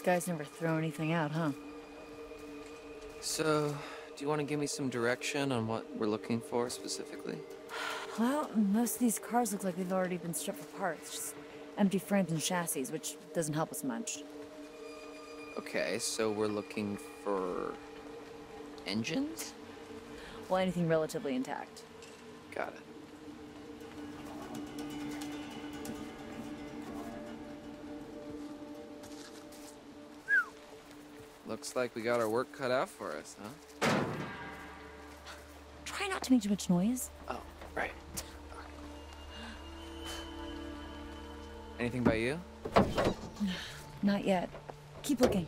These guys never throw anything out, huh? So, do you want to give me some direction on what we're looking for specifically? Well, most of these cars look like they've already been stripped for parts. Just empty frames and chassis, which doesn't help us much. Okay, so we're looking for engines? Well, anything relatively intact. Got it. Looks like we got our work cut out for us, huh? Try not to make too much noise. Oh, right. Anything by you? Not yet. Keep looking.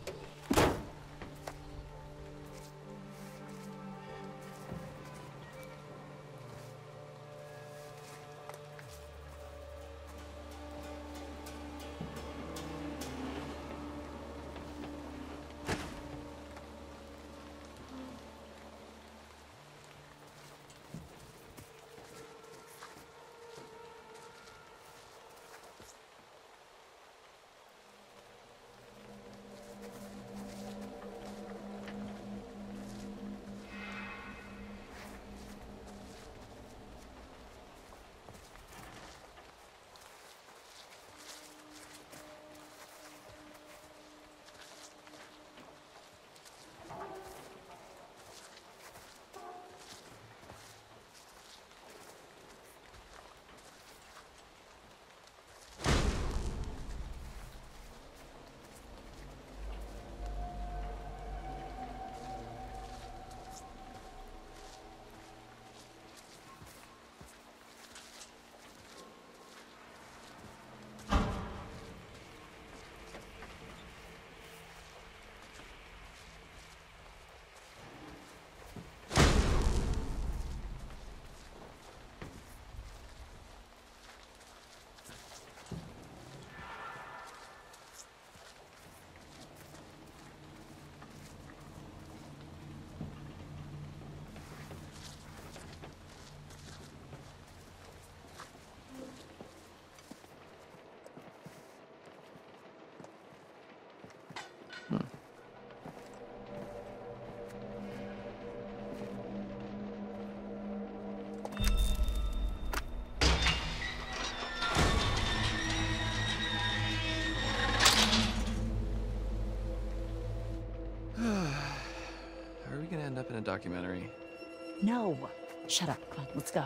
Documentary? No. Shut up. Come on, let's go.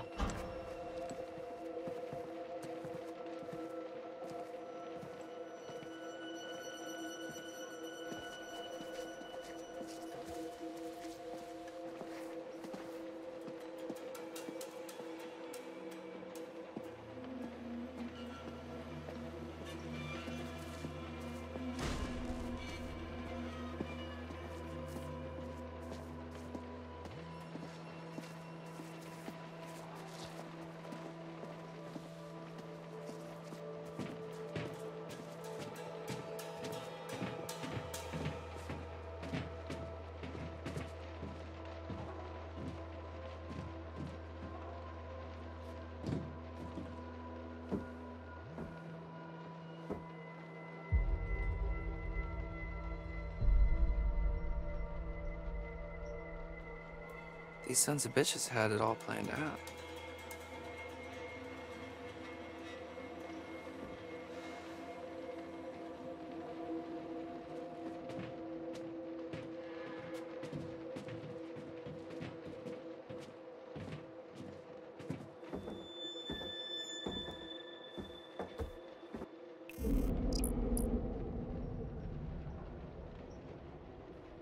These sons of bitches had it all planned out.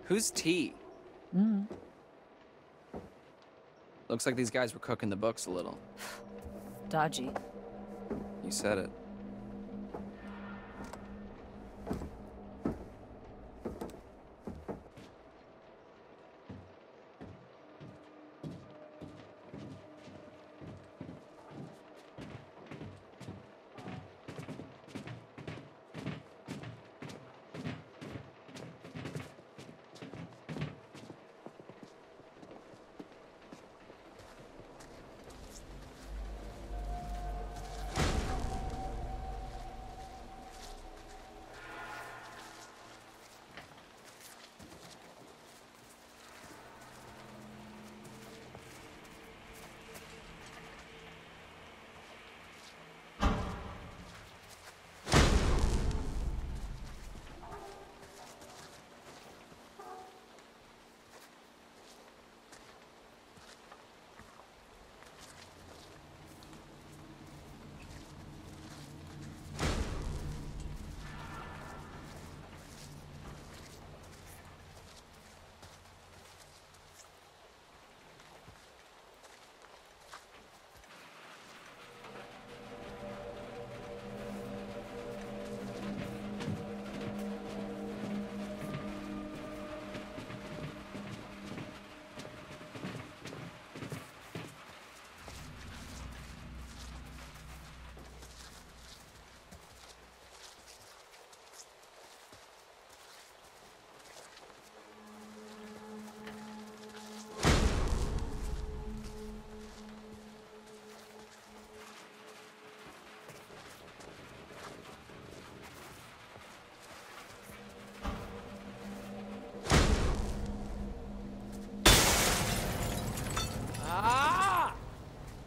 Who's T? Mm. Looks like these guys were cooking the books a little. Dodgy. You said it.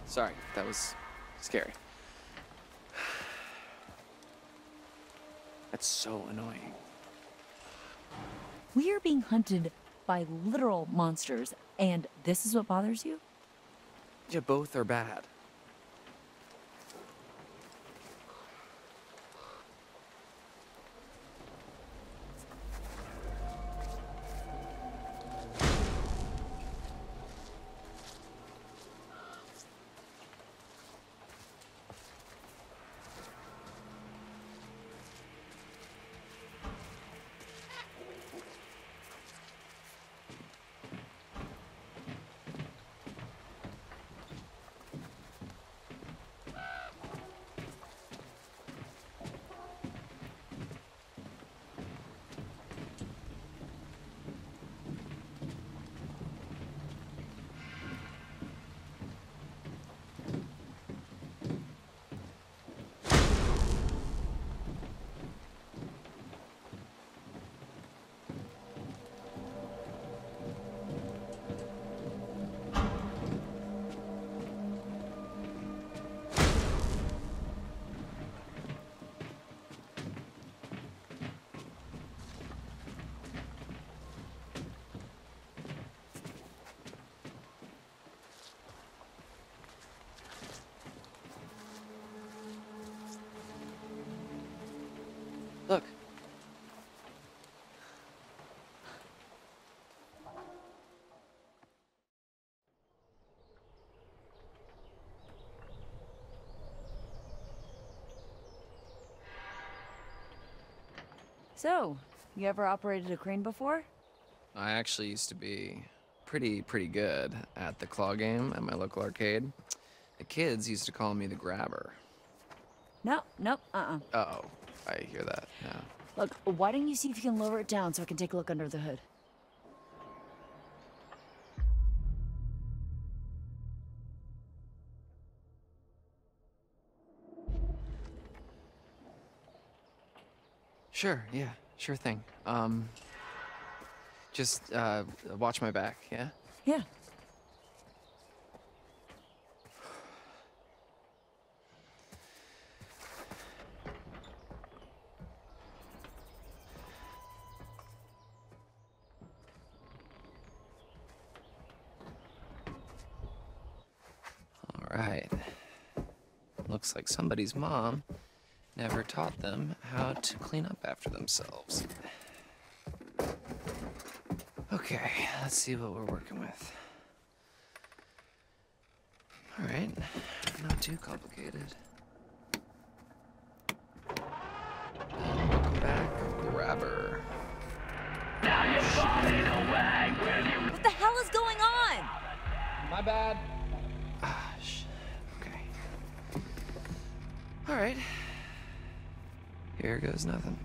Sorry, that was scary. That's so annoying. We are being hunted by literal monsters, and this is what bothers you? Yeah, both are bad. So, you ever operated a crane before? I actually used to be pretty, pretty good at the claw game at my local arcade. The kids used to call me the grabber. No, nope, uh-uh. Uh oh, I hear that yeah. Look, why don't you see if you can lower it down so I can take a look under the hood? Sure, yeah, sure thing. Um, just uh, watch my back, yeah? Yeah. All right. Looks like somebody's mom never taught them how to clean up after themselves. Okay, let's see what we're working with. All right, not too complicated. And welcome back, grabber. What the hell is going on? My bad. Ah, sh- okay. All right. Here goes nothing.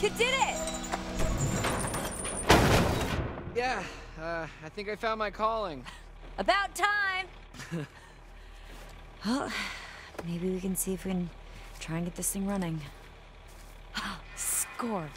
You did it! Yeah, uh, I think I found my calling. About time! well, maybe we can see if we can try and get this thing running. Score.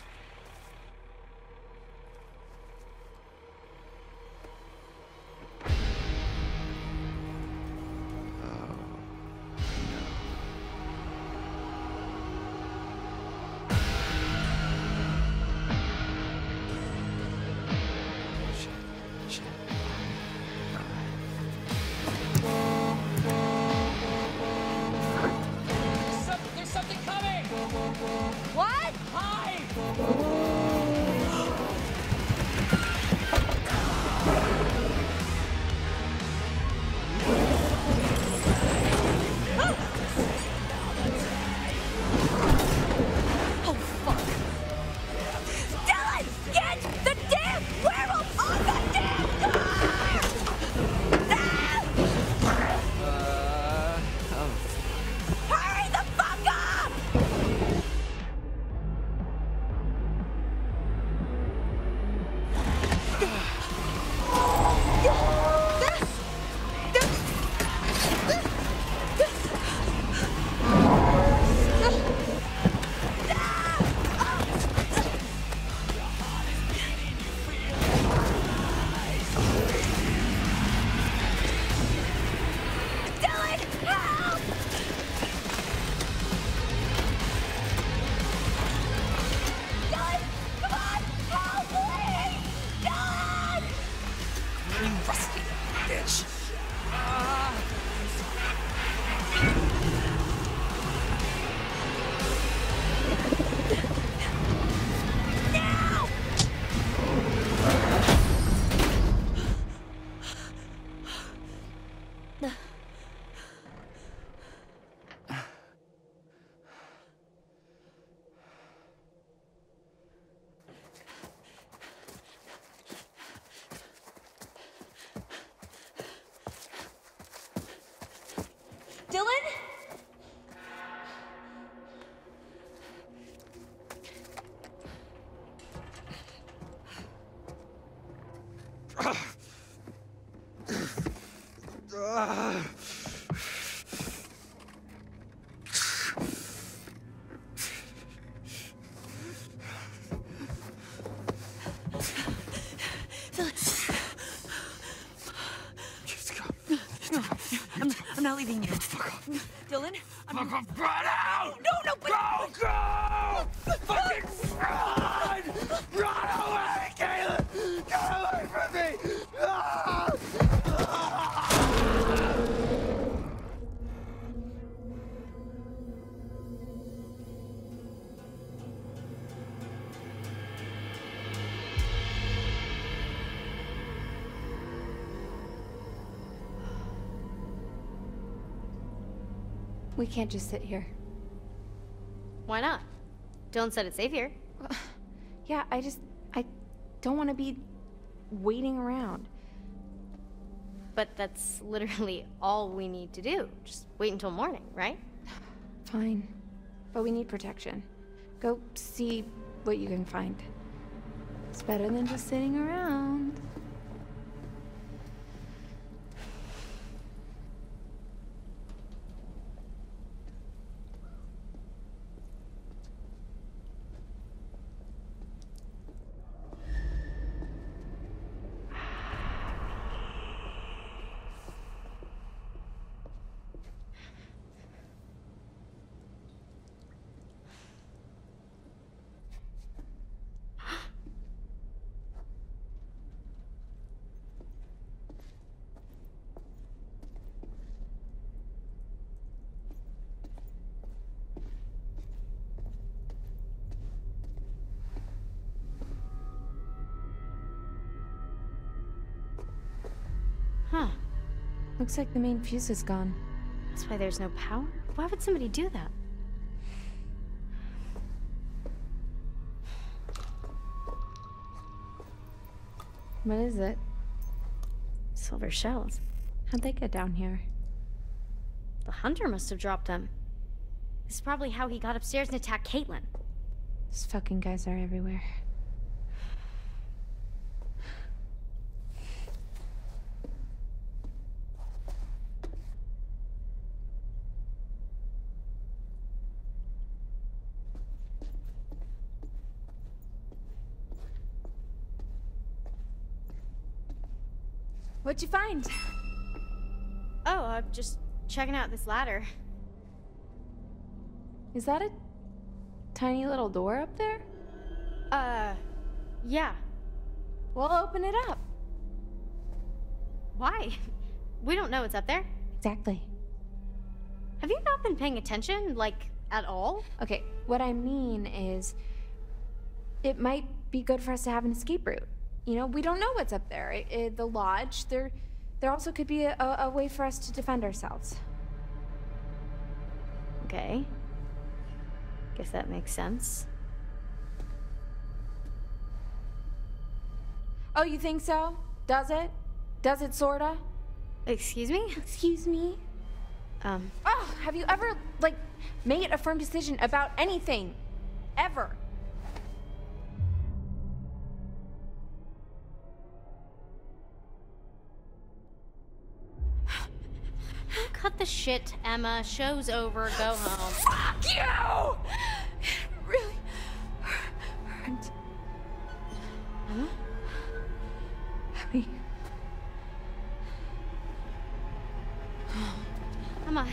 Not leaving you. Fuck off. Dylan, I'm... Fuck off, can't just sit here. Why not? Dylan said it's safe here. Yeah, I just. I don't want to be waiting around. But that's literally all we need to do. Just wait until morning, right? Fine. But we need protection. Go see what you can find. It's better than just sitting around. Looks like the main fuse is gone. That's why there's no power? Why would somebody do that? What is it? Silver shells. How'd they get down here? The hunter must have dropped them. This is probably how he got upstairs and attacked Kaitlyn. These fucking guys are everywhere. What'd you find? Oh, I'm just checking out this ladder. Is that a tiny little door up there? Uh, yeah. We'll open it up. Why? We don't know what's up there. Exactly. Have you not been paying attention, like, at all? Okay, what I mean is, it might be good for us to have an escape route. You know, we don't know what's up there. It, it- the lodge, there, there also could be a, a, a way for us to defend ourselves. Okay. Guess that makes sense. Oh, you think so? Does it? Does it sorta? Excuse me? Excuse me? Um, Oh, have you ever, like, made a firm decision about anything? Ever? Cut the shit, Emma. Show's over. Go home. Fuck you! It really hurt. Emma? Abi. Emma.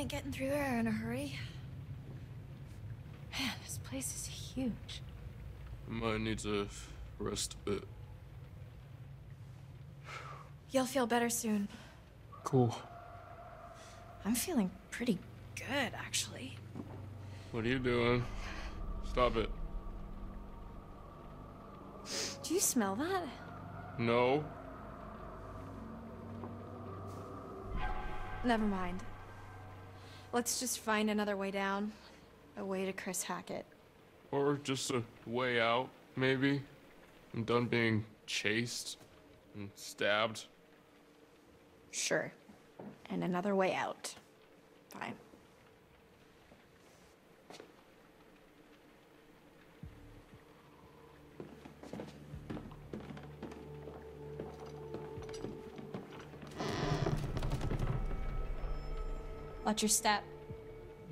Ain't getting through here in a hurry. Man, this place is huge. I Might need to rest a bit. You'll feel better soon. Cool. I'm feeling pretty good, actually. What are you doing? Stop it. Do you smell that? No. Never mind. Let's just find another way down. A way to Chris Hackett. Or just a way out, maybe. I'm done being chased and stabbed. Sure. And another way out. Fine. Watch your step.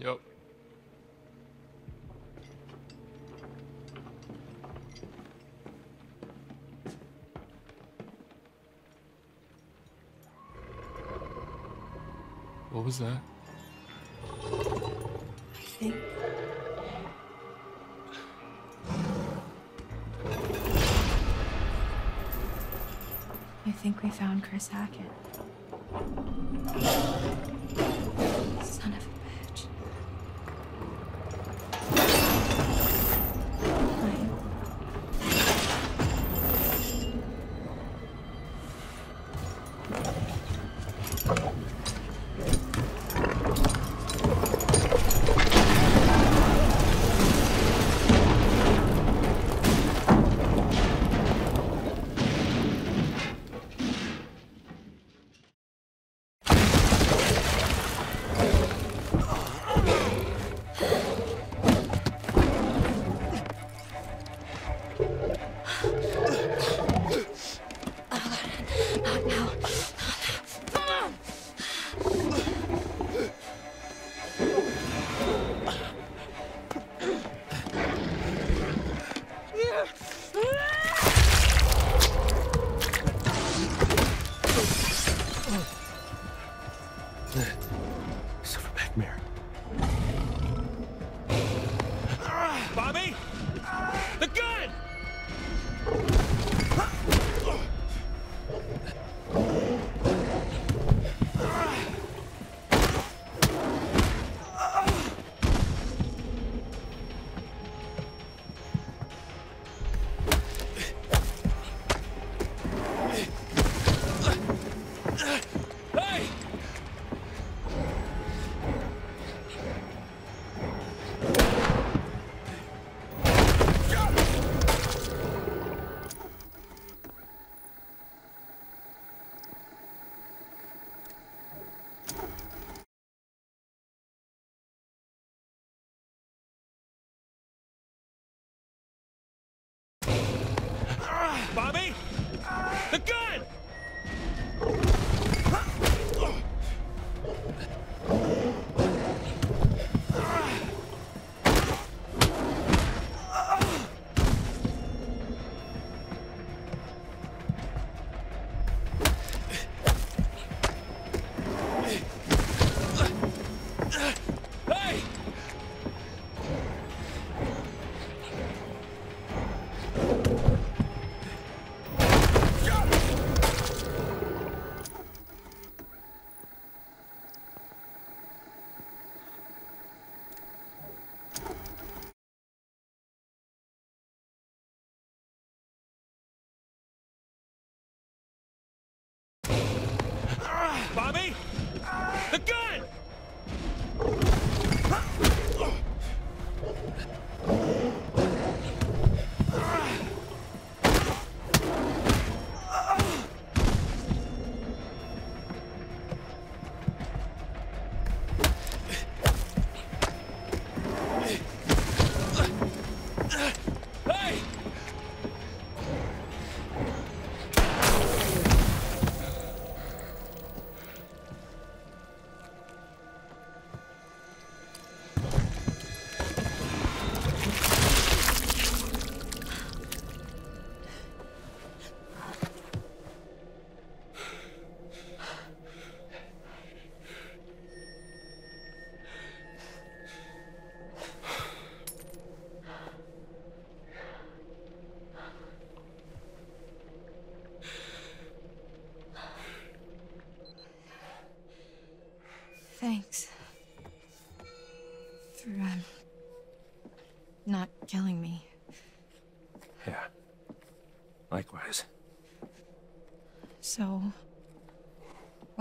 Yep. What was that? I think. I think we found Chris Hackett.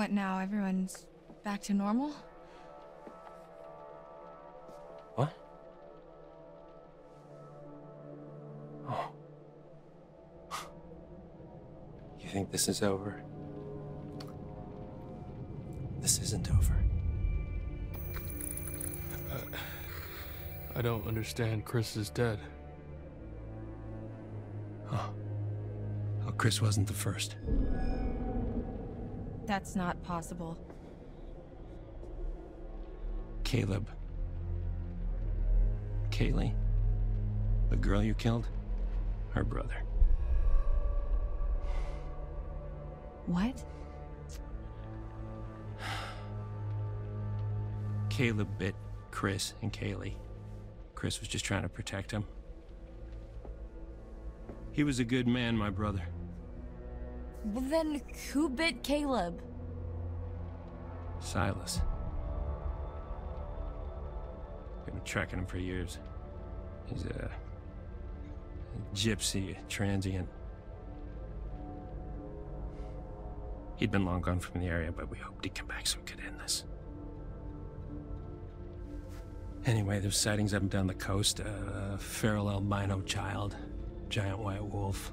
What now? Everyone's back to normal? What? Oh. You think this is over? This isn't over. I don't understand. Chris is dead. Oh, Chris wasn't the first. That's not possible. Caleb. Kaylee. The girl you killed? Her brother. What? Caleb bit Chris and Kaylee. Chris was just trying to protect him. He was a good man, my brother. Well, then who bit Caleb? Silas. Been tracking him for years. He's a, a gypsy, a transient. He'd been long gone from the area, but we hoped he'd come back so we could end this. Anyway, there's sightings up and down the coast. Uh, a feral albino child, giant white wolf.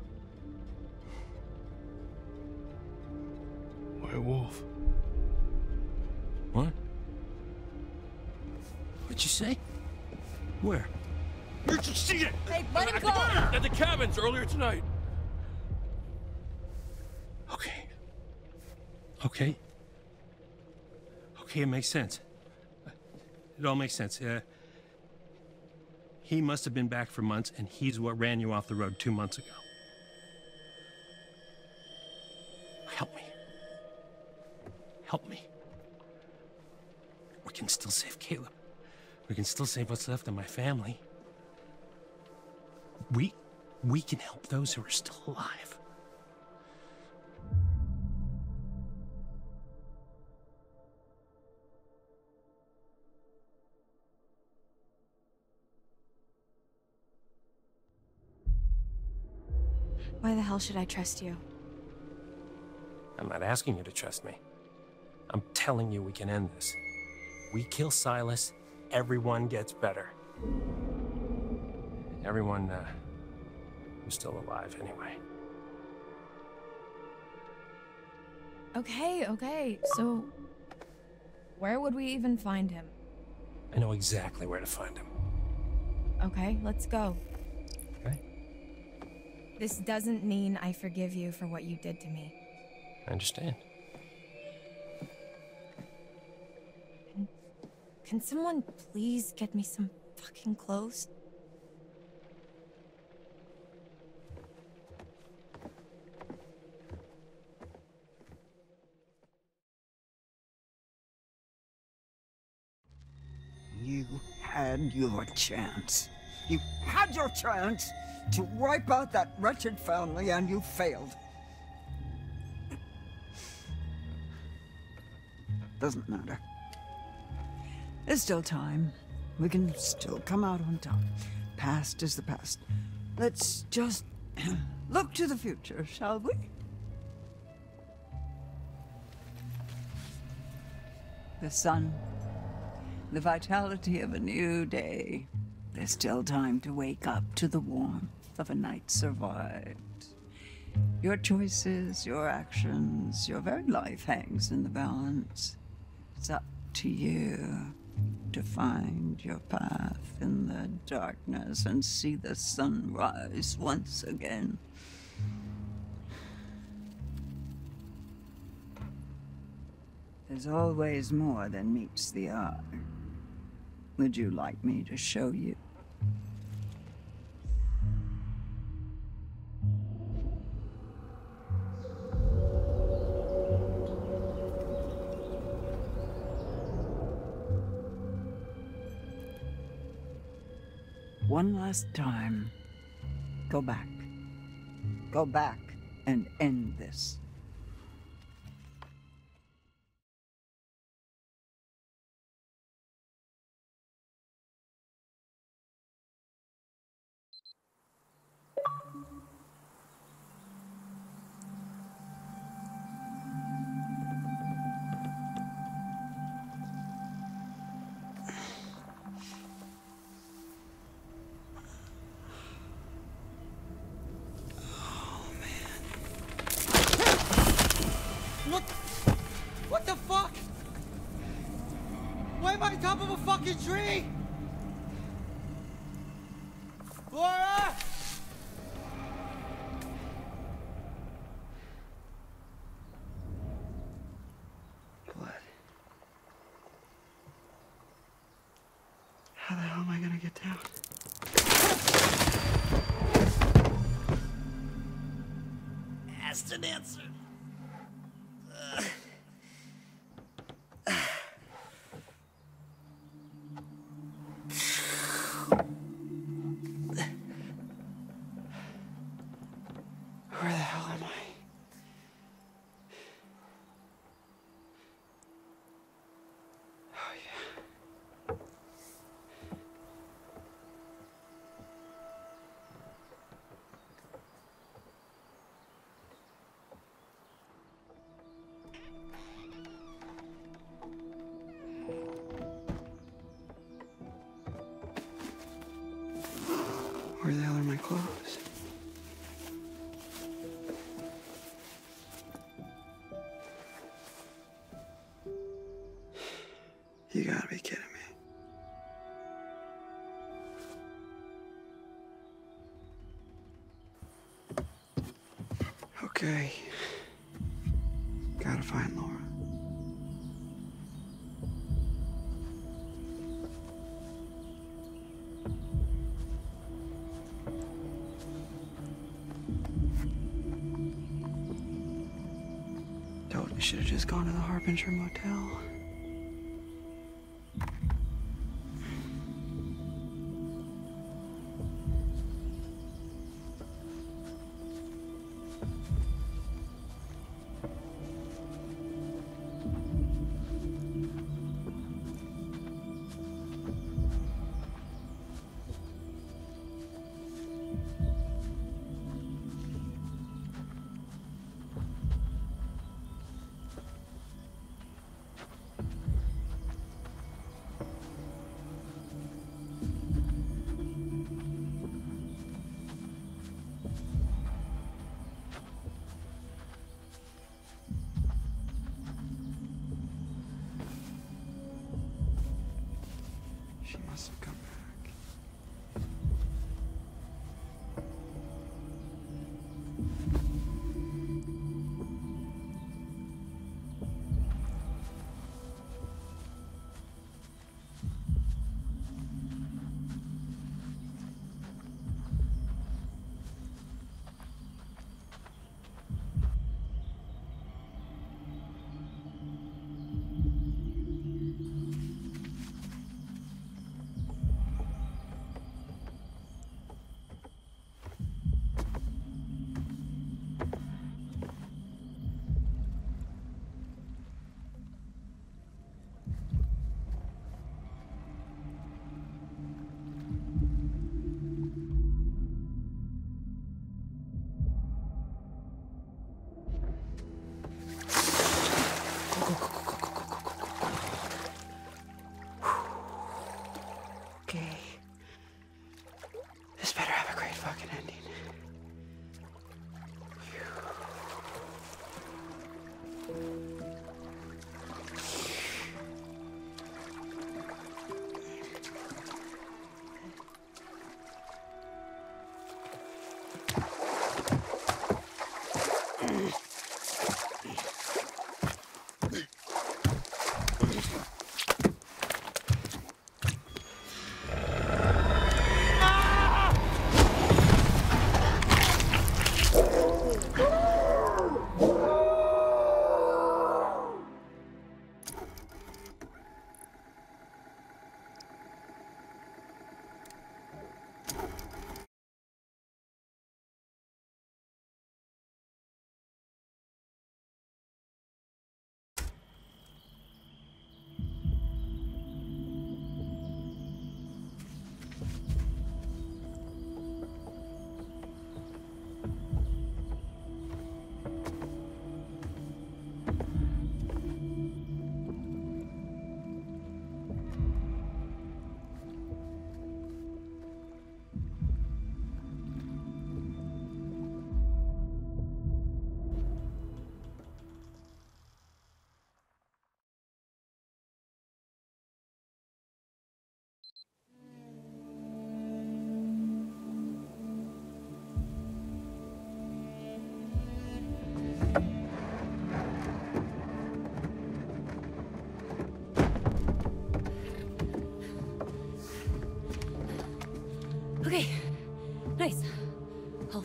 Wolf. What? What'd you say? Where? Where'd you see it? Hey, let him go! At the cabins earlier tonight. Okay. Okay. Okay, it makes sense. It all makes sense. Uh, he must have been back for months, and he's what ran you off the road two months ago. Help me. We can still save Caleb. We can still save what's left of my family. We we can help those who are still alive. Why the hell should I trust you? I'm not asking you to trust me. I'm telling you we can end this. We kill Silas, everyone gets better. Everyone, uh, who's still alive anyway. Okay, okay. So, where would we even find him? I know exactly where to find him. Okay, let's go. Okay? This doesn't mean I forgive you for what you did to me. I understand. Can someone please get me some fucking clothes? You had your chance. You had your chance to wipe out that wretched family, and you failed. Doesn't matter. There's still time. We can still come out on top. Past is the past. Let's just look to the future, shall we? The sun, the vitality of a new day. There's still time to wake up to the warmth of a night survived. Your choices, your actions, your very life hangs in the balance. It's up to you to find your path in the darkness and see the sun rise once again. There's always more than meets the eye. Would you like me to show you? One last time. Go back. Go back and end this. How the hell am I gonna get down? Asked and answered. Where the hell am I? Gotta be kidding me. Okay. Gotta find Laura. Totally should have just gone to the Harbinger Motel.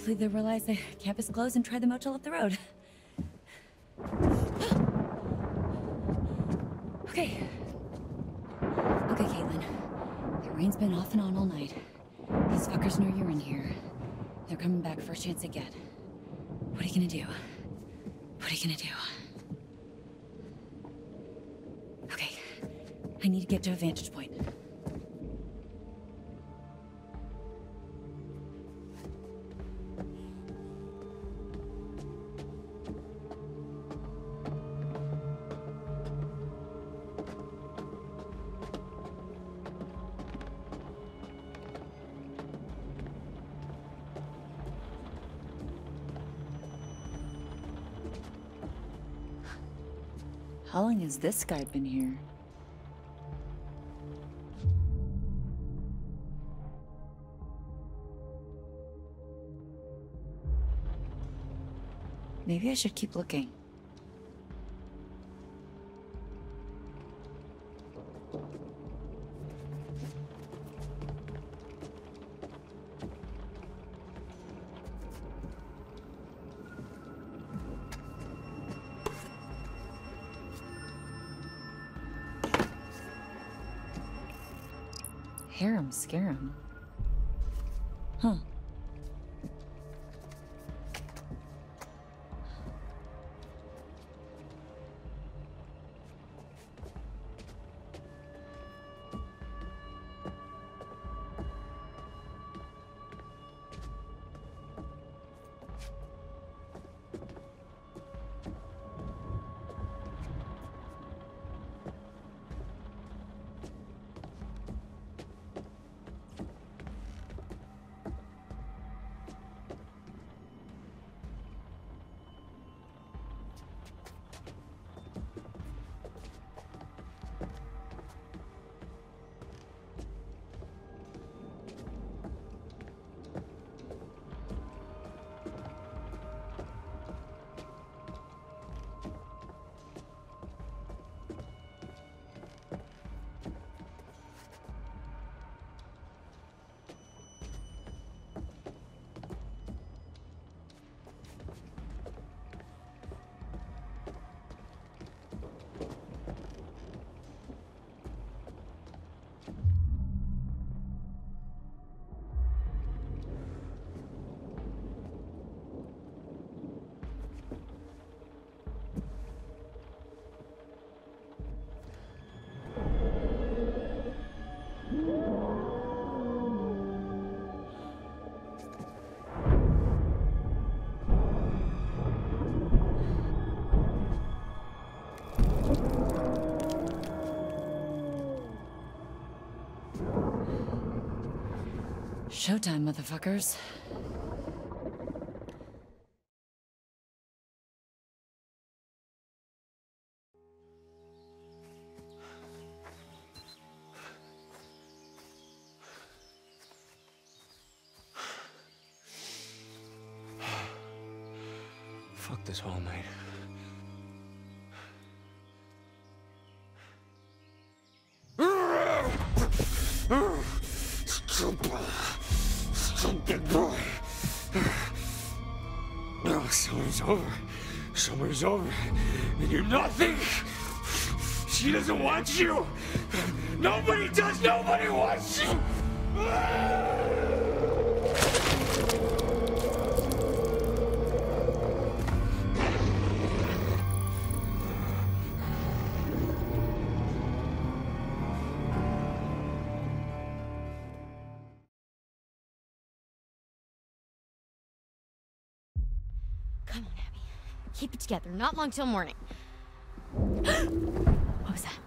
Hopefully they realize the campus closed and try the motel up the road. okay. Okay, Kaitlyn. The rain's been off and on all night. These fuckers know you're in here. They're coming back first chance they get. What are you gonna do? What are you gonna do? Okay. I need to get to a vantage point. Has this guy been here? Maybe I should keep looking. Showtime, motherfuckers. Over. Summer's over. And you're nothing. She doesn't want you. Nobody does. Nobody wants you. Come together. Not long till morning. what was that?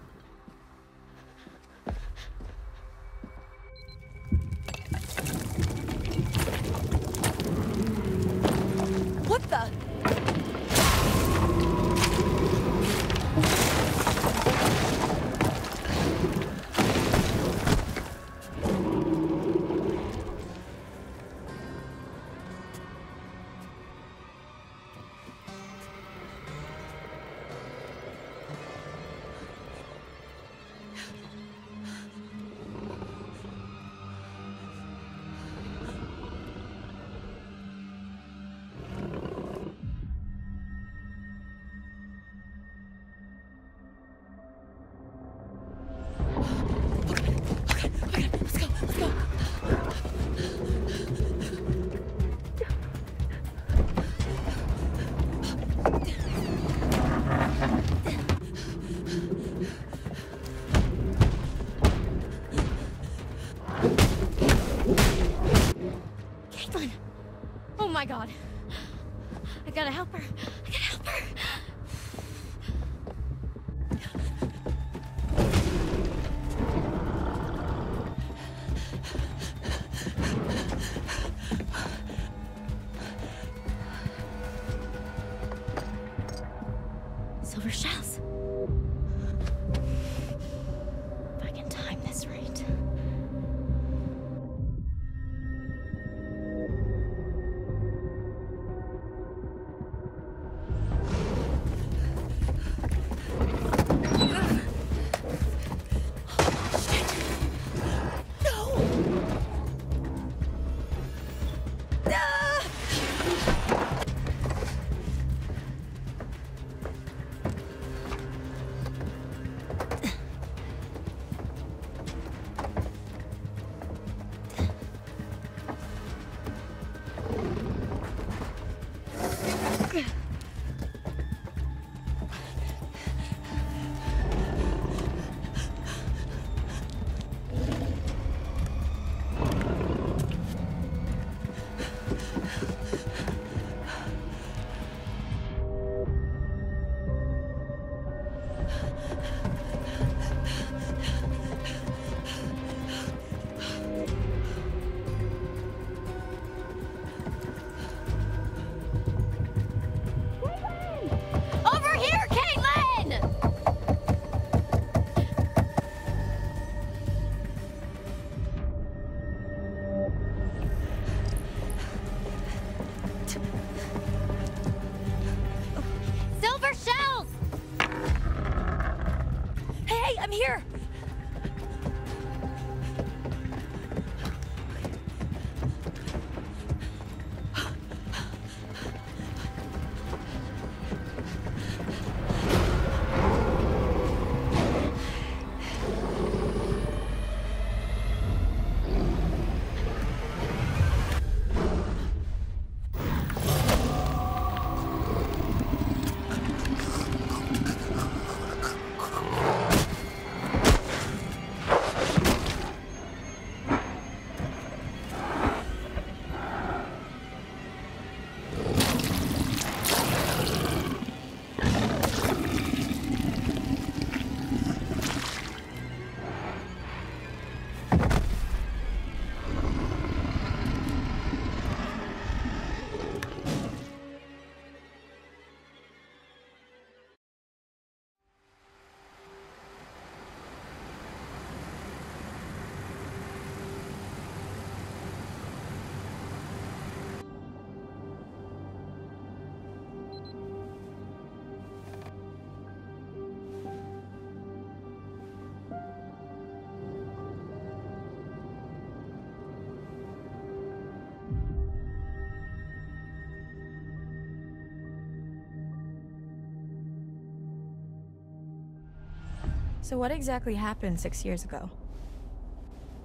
So, what exactly happened six years ago?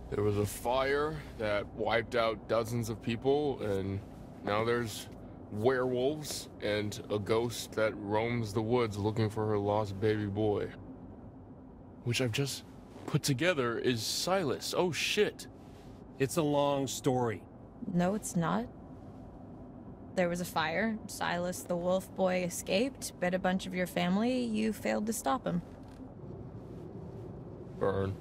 There was a fire that wiped out dozens of people, and now there's werewolves and a ghost that roams the woods looking for her lost baby boy. Which I've just put together is Silas. Oh shit. It's a long story. No, it's not. There was a fire. Silas the wolf boy escaped, bit a bunch of your family. You failed to stop him. Burn.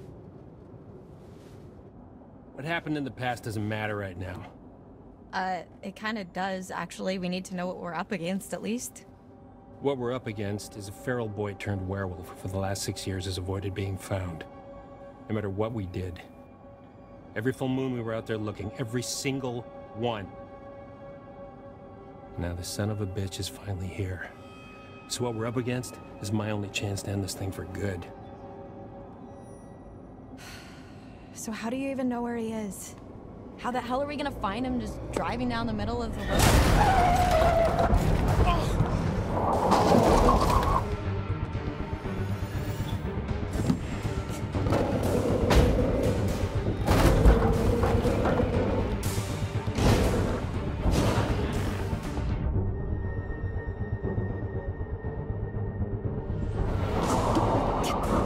What happened in the past doesn't matter right now. Uh, it kind of does, actually. We need to know what we're up against, at least. What we're up against is a feral boy turned werewolf who for the last six years has avoided being found. No matter what we did. Every full moon we were out there looking, every single one. Now the son of a bitch is finally here. So what we're up against is my only chance to end this thing for good. So, how do you even know where he is? How the hell are we gonna find him just driving down the middle of the road?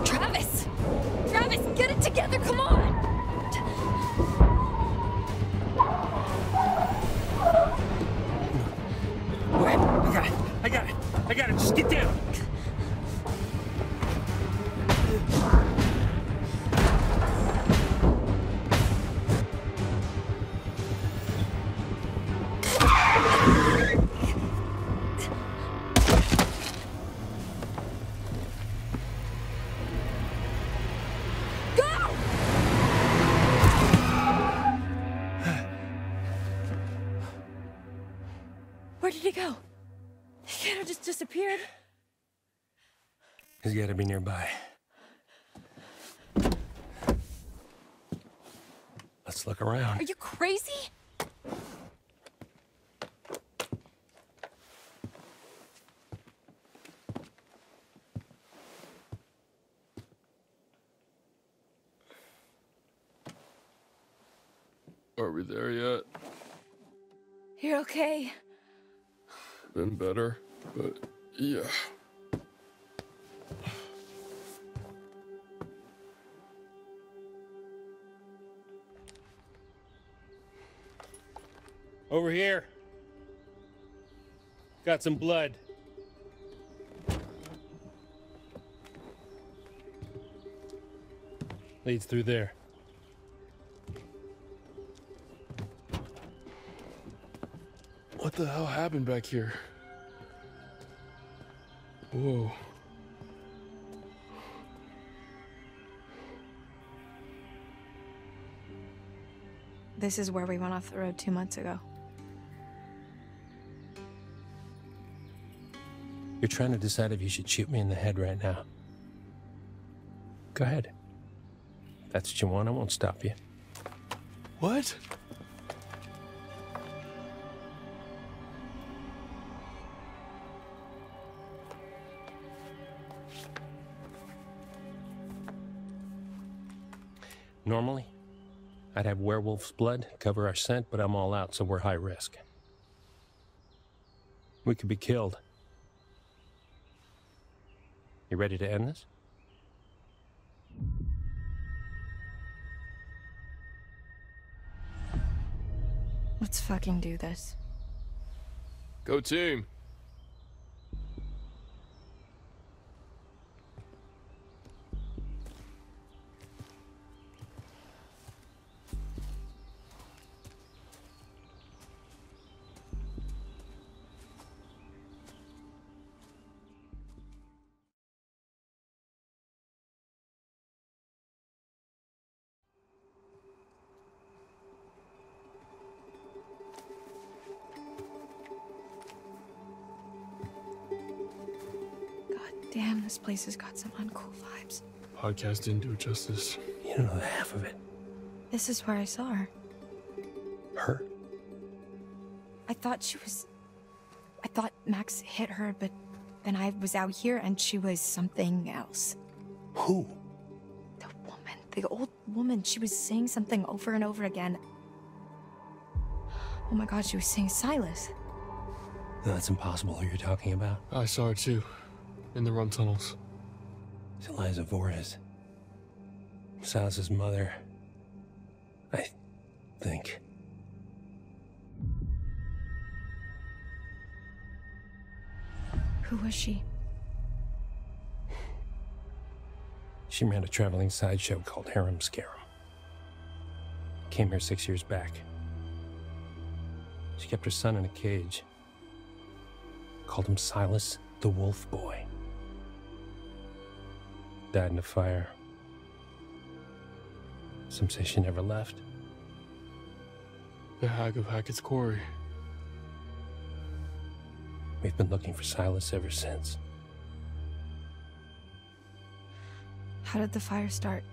Travis! Travis, get it together, come on! He's got to be nearby. Let's look around. Are you crazy? Are we there yet? You're okay. Been better, but yeah. Over here. Got some blood. Leads through there. What the hell happened back here? Whoa. This is where we went off the road two months ago. You're trying to decide if you should shoot me in the head right now. Go ahead. If that's what you want, I won't stop you. What? Normally, I'd have werewolf's blood cover our scent, but I'm all out, so we're high risk. We could be killed. You ready to end this? Let's fucking do this. Go team. This place has got some uncool vibes. Podcast didn't do it justice. You don't know the half of it. This is where I saw her. Her? I thought she was. I thought Max hit her, but then I was out here and she was something else. Who? The woman. The old woman. She was saying something over and over again. Oh my god, she was saying Silas. No, that's impossible who you're talking about. I saw her too. In the run tunnels. It's Eliza Vorez. Silas's mother. I think. Who was she? She ran a traveling sideshow called Harem Scarum. Came here six years back. She kept her son in a cage. Called him Silas the Wolf Boy. Died in a fire. Some say she never left. The Hag of Hackett's Quarry. We've been looking for Silas ever since. How did the fire start?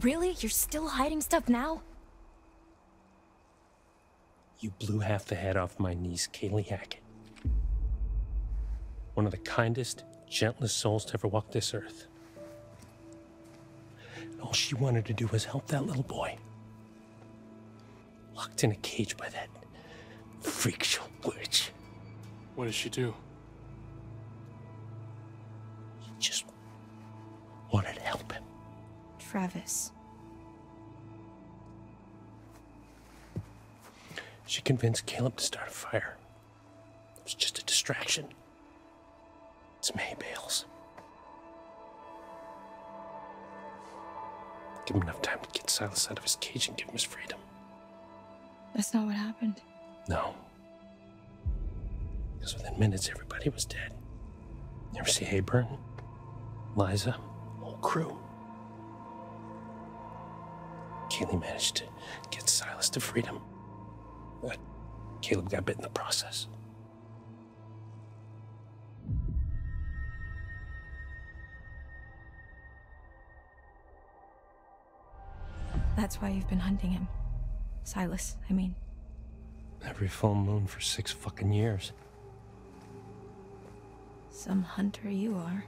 Really? You're still hiding stuff now? You blew half the head off my niece, Kaylee Hackett. One of the kindest, gentlest souls to ever walk this earth. All she wanted to do was help that little boy. Locked in a cage by that freak show witch. What did she do? She just wanted to help him. Travis. She convinced Caleb to start a fire. It was just a distraction. Some hay bales. Give him enough time to get Silas out of his cage and give him his freedom. That's not what happened. No. Because within minutes, everybody was dead. You ever see Hayburn? Liza? Whole crew. Kaylee managed to get Silas to freedom. But Caleb got bit in the process. That's why you've been hunting him. Silas, I mean. Every full moon for six fucking years. Some hunter you are.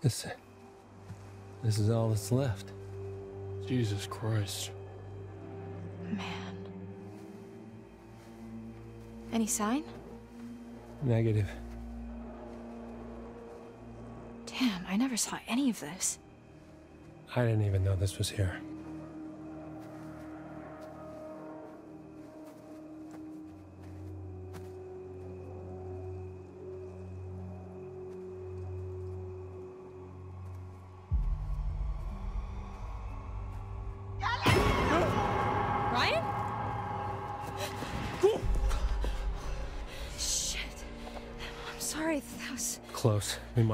This, this is all that's left. Jesus Christ. Man. Any sign? Negative. Damn, I never saw any of this. I didn't even know this was here.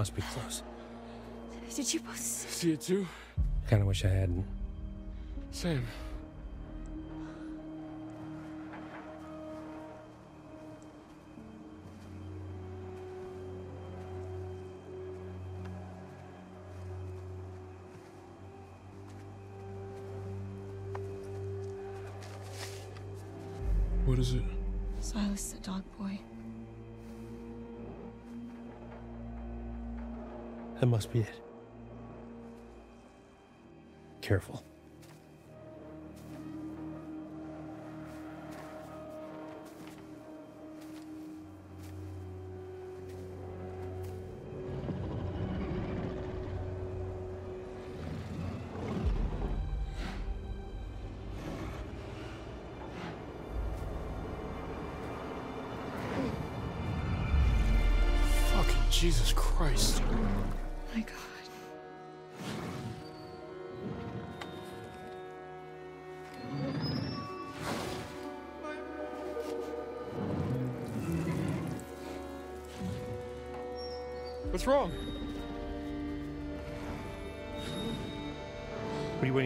Must be close. Did you both. See it too? Kinda wish I hadn't. Same. What is it? Silas the dog boy. That must be it. Careful.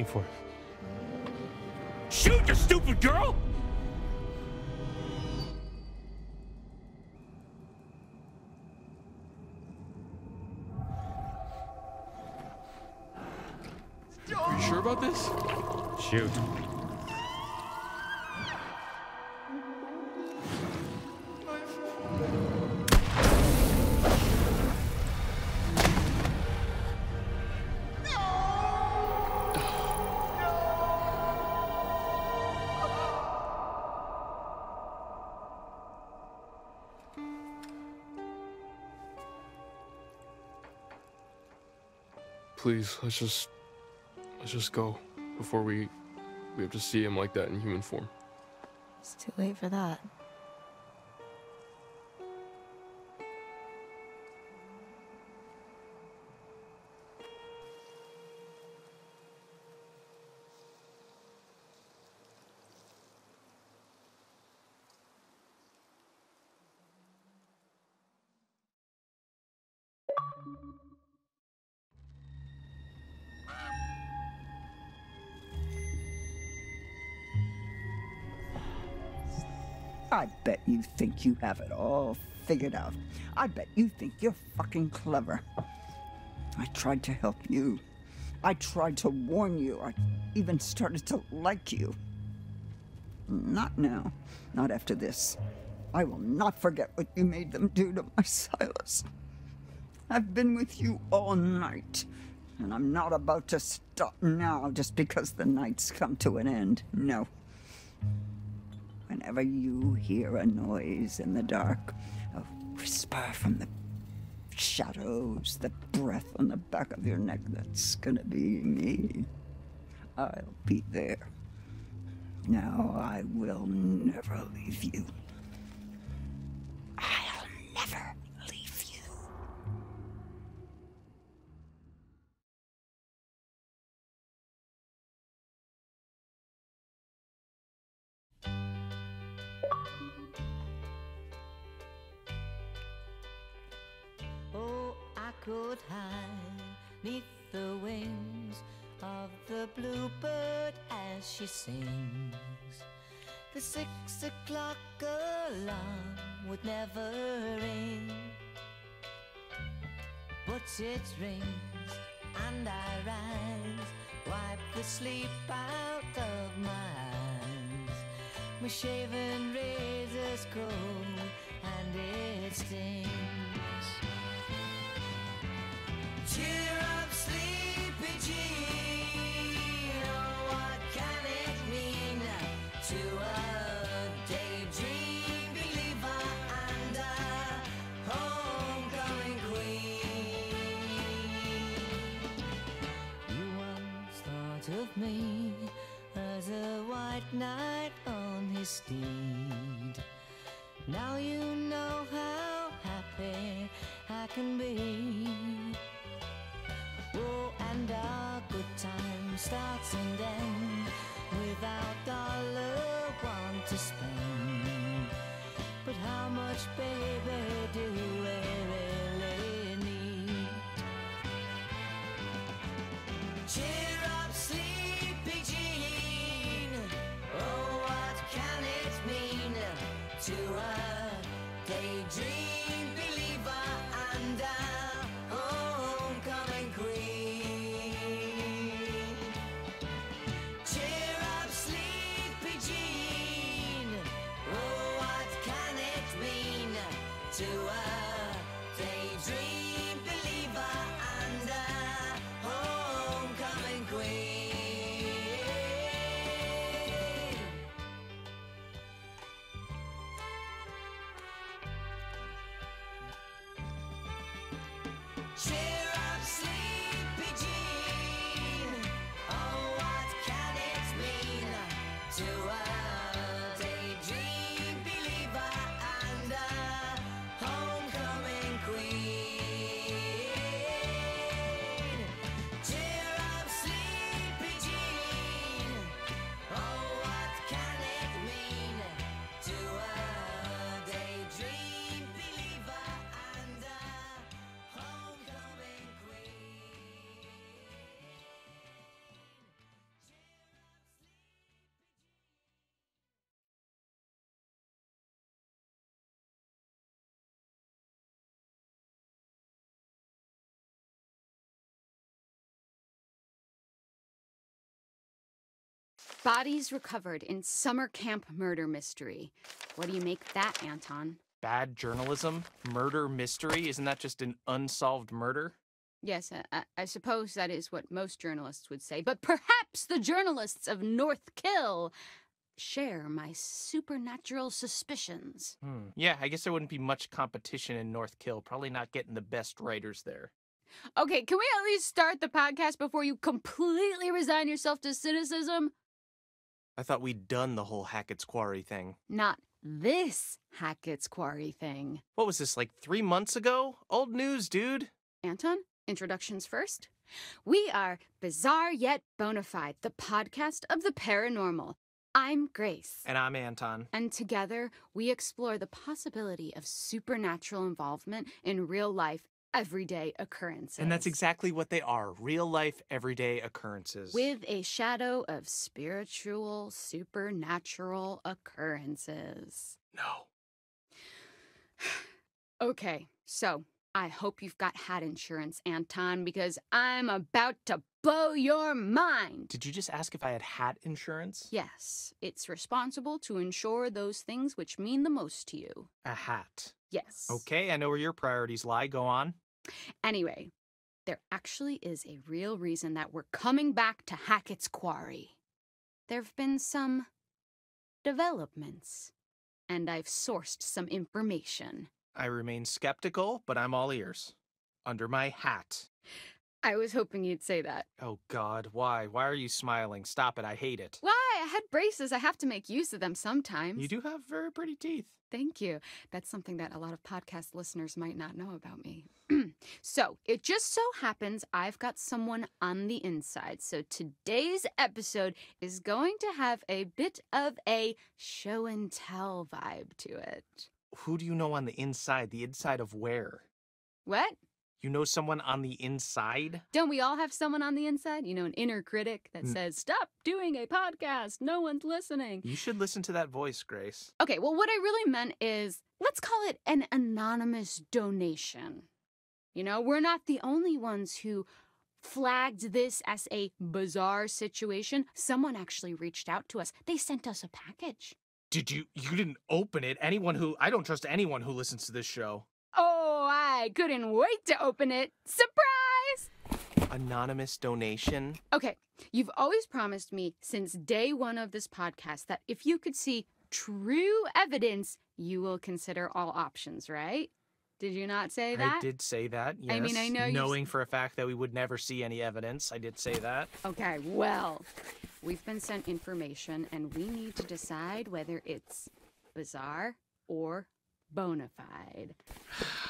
For? Shoot, you stupid girl! Are you sure about this? Shoot. Please, let's just let's just go before we we have to see him like that in human form. It's too late for that. Think you have it all figured out. I bet you think you're fucking clever. I tried to help you. I tried to warn you. I even started to like you. Not now. Not after this. I will not forget what you made them do to my Silas. I've been with you all night, and I'm not about to stop now just because the night's come to an end. No. Whenever you hear a noise in the dark, a whisper from the shadows, the breath on the back of your neck, that's gonna be me. I'll be there. Now I will never leave you. She sings. The six o'clock alarm would never ring, but it rings and I rise, wipe the sleep out of my eyes. My shaven razor's cold and it stings. Cheer up, sleepy Jean. Me as a white knight on his steed. Now you know how happy I can be. Oh, and our good time starts and ends without a dollar one to spend. But how much, baby, do we really need? Cheer to a daydream Bodies recovered in summer camp murder mystery. What do you make that, Anton? Bad journalism? Murder mystery? Isn't that just an unsolved murder? Yes, I- I, I suppose that is what most journalists would say, but perhaps the journalists of North Kill share my supernatural suspicions. Hmm. Yeah, I guess there wouldn't be much competition in North Kill. Probably not getting the best writers there. Okay, can we at least start the podcast before you completely resign yourself to cynicism? I thought we'd done the whole Hackett's Quarry thing. Not this Hackett's Quarry thing. What was this, like three months ago? Old news, dude. Anton, introductions first. We are Bizarre Yet Bonafide, the podcast of the paranormal. I'm Grace. And I'm Anton. And together, we explore the possibility of supernatural involvement in real life, everyday occurrences. And that's exactly what they are real life, everyday occurrences. With a shadow of spiritual, supernatural occurrences. No. Okay, so I hope you've got hat insurance, Anton, because I'm about to blow your mind. Did you just ask if I had hat insurance? Yes, it's responsible to insure those things which mean the most to you. A hat. Yes. Okay, I know where your priorities lie. Go on. Anyway, there actually is a real reason that we're coming back to Hackett's Quarry. There have been some developments, and I've sourced some information. I remain skeptical, but I'm all ears. Under my hat. I was hoping you'd say that. Oh, God, why? Why are you smiling? Stop it. I hate it. Why? I had braces. I have to make use of them sometimes. You do have very pretty teeth. Thank you. That's something that a lot of podcast listeners might not know about me. so, it just so happens I've got someone on the inside. So, today's episode is going to have a bit of a show and tell vibe to it. Who do you know on the inside? The inside of where? What? You know someone on the inside? Don't we all have someone on the inside? You know, an inner critic that Mm. says, Stop doing a podcast. No one's listening. You should listen to that voice, Grace. Okay, well, what I really meant is let's call it an anonymous donation. You know, we're not the only ones who flagged this as a bizarre situation. Someone actually reached out to us, they sent us a package. Did you you didn't open it? Anyone who I don't trust anyone who listens to this show. Oh, I couldn't wait to open it. Surprise! Anonymous donation. Okay, you've always promised me since day one of this podcast that if you could see true evidence, you will consider all options, right? Did you not say that? I did say that. Yes. I mean, I know you knowing for a fact that we would never see any evidence. I did say that. Okay, well, we've been sent information and we need to decide whether it's bizarre or bona fide.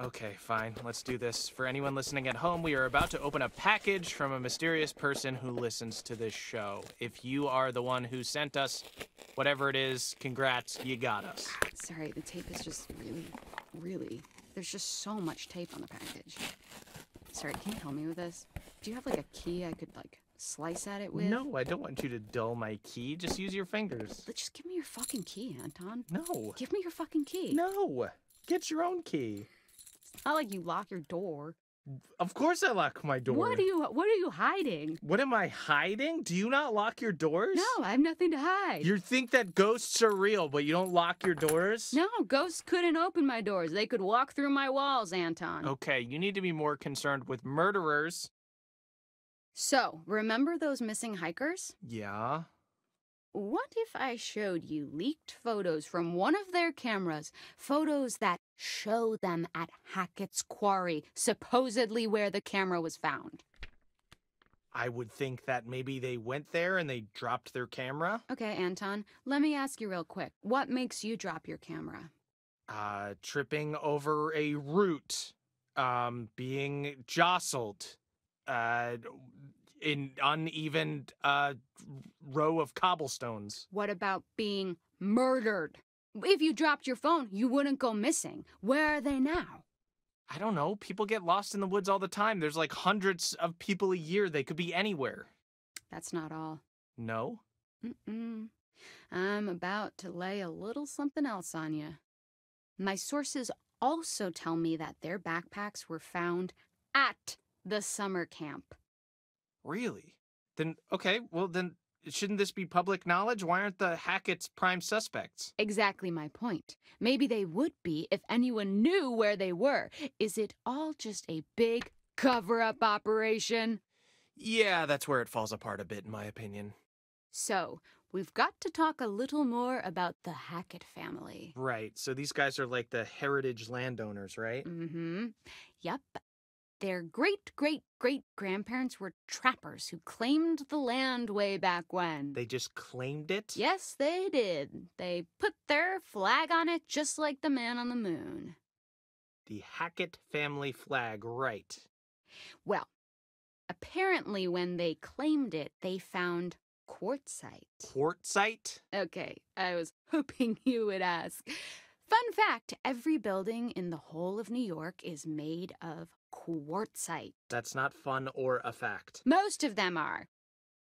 Okay, fine. Let's do this. For anyone listening at home, we are about to open a package from a mysterious person who listens to this show. If you are the one who sent us whatever it is, congrats, you got us. Sorry, the tape is just really, really. There's just so much tape on the package. Sorry, can you help me with this? Do you have like a key I could like slice at it with? No, I don't want you to dull my key. Just use your fingers. But Just give me your fucking key, Anton. No. Give me your fucking key. No. Get your own key. Not like you lock your door. Of course I lock my door. What are you what are you hiding? What am I hiding? Do you not lock your doors? No, I have nothing to hide. You think that ghosts are real, but you don't lock your doors? No, ghosts couldn't open my doors. They could walk through my walls, Anton. Okay, you need to be more concerned with murderers. So, remember those missing hikers? Yeah. What if I showed you leaked photos from one of their cameras? Photos that show them at Hackett's Quarry, supposedly where the camera was found. I would think that maybe they went there and they dropped their camera. Okay, Anton, let me ask you real quick. What makes you drop your camera? Uh, tripping over a root, um, being jostled, uh, in uneven uh row of cobblestones. What about being murdered? If you dropped your phone, you wouldn't go missing. Where are they now? I don't know. People get lost in the woods all the time. There's like hundreds of people a year. They could be anywhere. That's not all. No? Mm-mm. I'm about to lay a little something else on you. My sources also tell me that their backpacks were found at the summer camp. Really? Then okay, well then shouldn't this be public knowledge? Why aren't the Hackett's prime suspects? Exactly my point. Maybe they would be if anyone knew where they were. Is it all just a big cover up operation? Yeah, that's where it falls apart a bit in my opinion. So, we've got to talk a little more about the Hackett family. Right. So these guys are like the heritage landowners, right? Mm hmm. Yep. Their great great great grandparents were trappers who claimed the land way back when. They just claimed it? Yes, they did. They put their flag on it just like the man on the moon. The Hackett family flag, right. Well, apparently, when they claimed it, they found quartzite. Quartzite? Okay, I was hoping you would ask. Fun fact every building in the whole of New York is made of quartzite. That's not fun or a fact. Most of them are.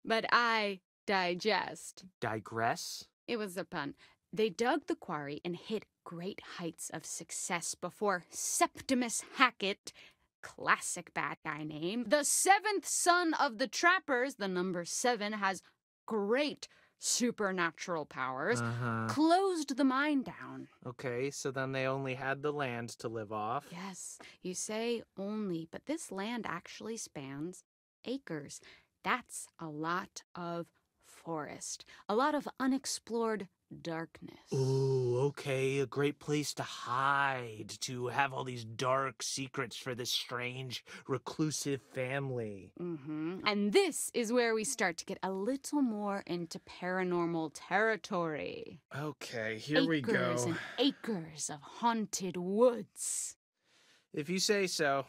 But I digest. Digress? It was a pun. They dug the quarry and hit great heights of success before Septimus Hackett, classic bad guy name, the seventh son of the trappers, the number seven, has great supernatural powers, Uh-huh. closed the mine down. Okay, so then they only had the land to live off. Yes, you say only, but this land actually spans acres. That's a lot of forest, a lot of unexplored darkness. Ooh, okay, a great place to hide, to have all these dark secrets for this strange, reclusive family. hmm And this is where we start to get a little more into paranormal territory. Okay, here we go. Acres and acres of haunted woods. If you say so.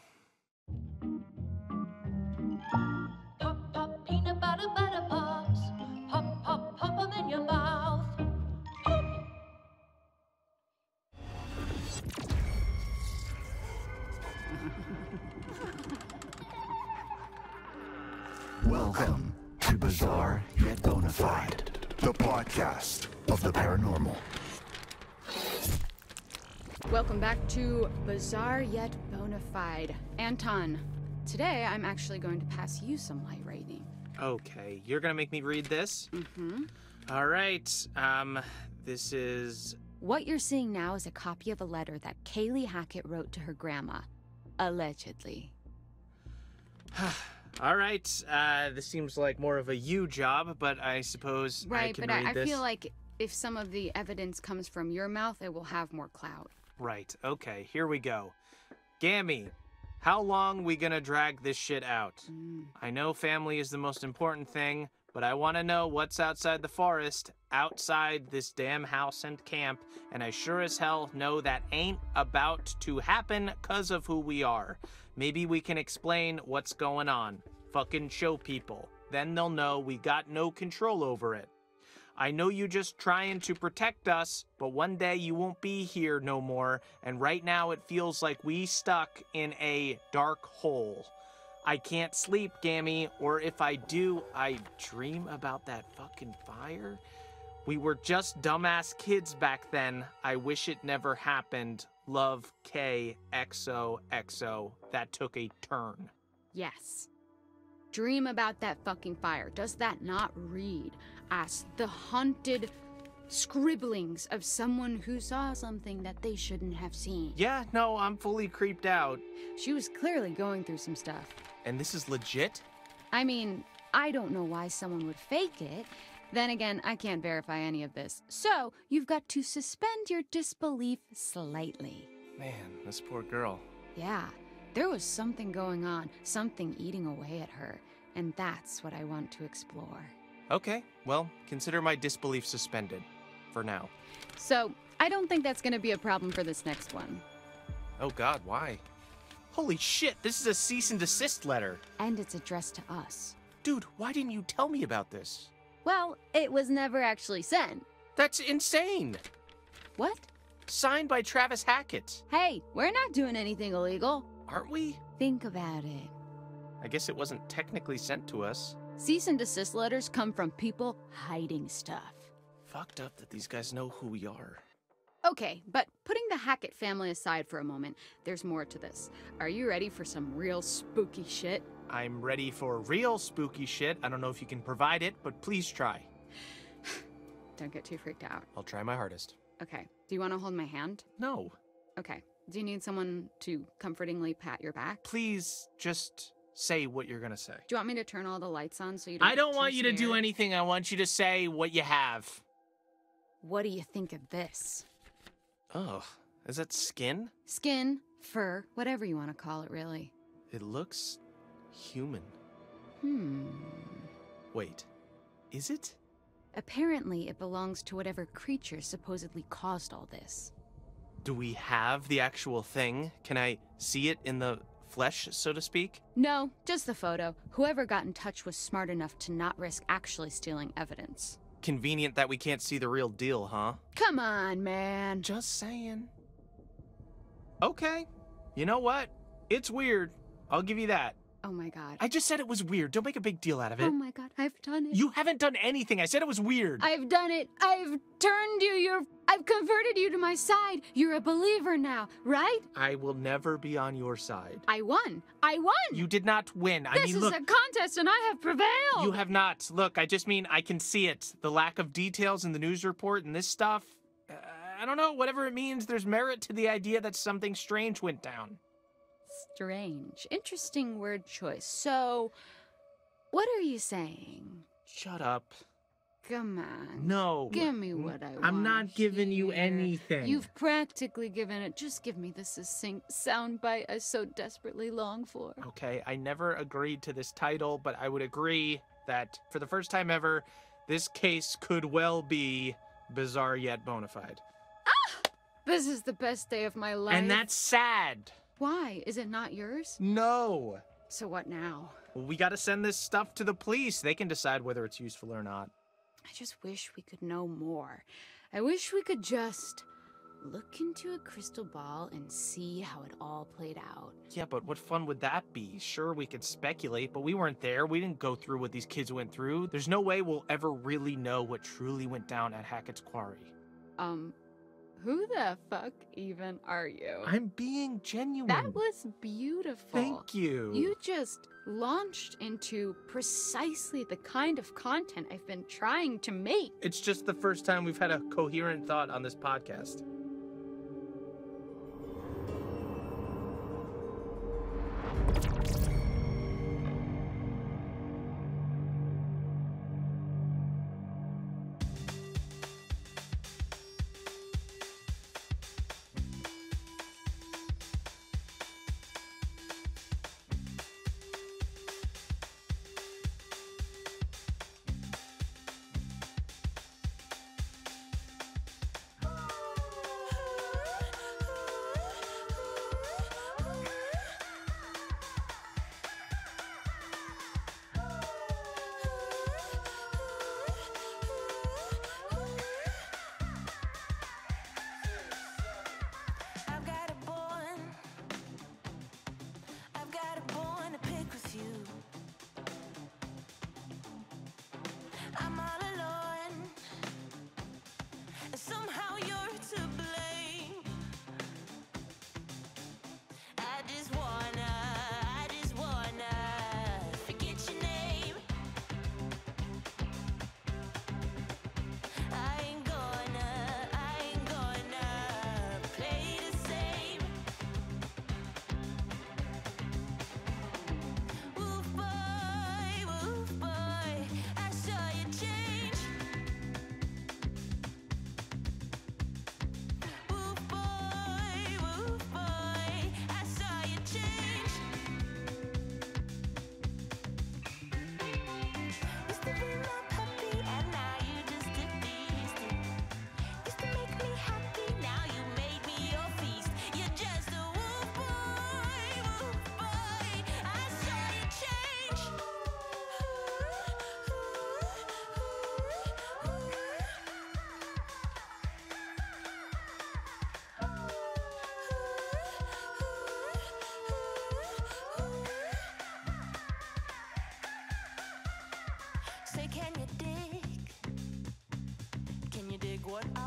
Yet Bonafide, the podcast of the paranormal. Welcome back to Bizarre Yet Bonafide. Anton, today I'm actually going to pass you some light rating. Okay, you're gonna make me read this? Mm-hmm. All right. Um, this is. What you're seeing now is a copy of a letter that Kaylee Hackett wrote to her grandma. Allegedly. All right. Uh, this seems like more of a you job, but I suppose I Right, can but read I, I this. feel like if some of the evidence comes from your mouth, it will have more clout. Right. Okay. Here we go. Gammy, how long we gonna drag this shit out? Mm. I know family is the most important thing, but I want to know what's outside the forest, outside this damn house and camp, and I sure as hell know that ain't about to happen cause of who we are. Maybe we can explain what's going on. Fucking show people. Then they'll know we got no control over it. I know you just trying to protect us, but one day you won't be here no more, and right now it feels like we stuck in a dark hole. I can't sleep, Gammy, or if I do, I dream about that fucking fire. We were just dumbass kids back then. I wish it never happened. Love K. That took a turn. Yes. Dream about that fucking fire. Does that not read as the haunted scribblings of someone who saw something that they shouldn't have seen? Yeah, no, I'm fully creeped out. She was clearly going through some stuff. And this is legit? I mean, I don't know why someone would fake it. Then again, I can't verify any of this. So, you've got to suspend your disbelief slightly. Man, this poor girl. Yeah, there was something going on, something eating away at her, and that's what I want to explore. Okay, well, consider my disbelief suspended. For now. So, I don't think that's gonna be a problem for this next one. Oh god, why? Holy shit, this is a cease and desist letter. And it's addressed to us. Dude, why didn't you tell me about this? Well, it was never actually sent. That's insane. What? Signed by Travis Hackett. Hey, we're not doing anything illegal. Aren't we? Think about it. I guess it wasn't technically sent to us. Cease and desist letters come from people hiding stuff. Fucked up that these guys know who we are. Okay, but putting the Hackett family aside for a moment, there's more to this. Are you ready for some real spooky shit? I'm ready for real spooky shit. I don't know if you can provide it, but please try. Don't get too freaked out. I'll try my hardest. Okay, do you want to hold my hand? No. Okay. Do you need someone to comfortingly pat your back? Please just say what you're gonna say. Do you want me to turn all the lights on so you don't I don't want you to do anything. I want you to say what you have. What do you think of this? Oh, is that skin? Skin, fur, whatever you want to call it, really. It looks human. Hmm. Wait, is it? Apparently, it belongs to whatever creature supposedly caused all this. Do we have the actual thing? Can I see it in the flesh, so to speak? No, just the photo. Whoever got in touch was smart enough to not risk actually stealing evidence. Convenient that we can't see the real deal, huh? Come on, man. Just saying. Okay. You know what? It's weird. I'll give you that. Oh my god. I just said it was weird. Don't make a big deal out of it. Oh my god, I've done it. You haven't done anything. I said it was weird. I've done it. I've turned you. You're. I've converted you to my side. You're a believer now, right? I will never be on your side. I won. I won. You did not win. I this mean, is look. a contest, and I have prevailed. You have not. Look, I just mean I can see it. The lack of details in the news report and this stuff. Uh, I don't know, whatever it means, there's merit to the idea that something strange went down. Strange. Interesting word choice. So, what are you saying? Shut up. Come on. No. Give me what I want. I'm not giving you anything. You've practically given it. Just give me the succinct soundbite I so desperately long for. Okay, I never agreed to this title, but I would agree that for the first time ever, this case could well be bizarre yet bona fide. Ah! This is the best day of my life. And that's sad. Why? Is it not yours? No. So what now? We gotta send this stuff to the police. They can decide whether it's useful or not. I just wish we could know more. I wish we could just look into a crystal ball and see how it all played out. Yeah, but what fun would that be? Sure, we could speculate, but we weren't there. We didn't go through what these kids went through. There's no way we'll ever really know what truly went down at Hackett's Quarry. Um, who the fuck even are you? I'm being genuine. That was beautiful. Thank you. You just launched into precisely the kind of content I've been trying to make. It's just the first time we've had a coherent thought on this podcast. Can you dig? Can you dig what I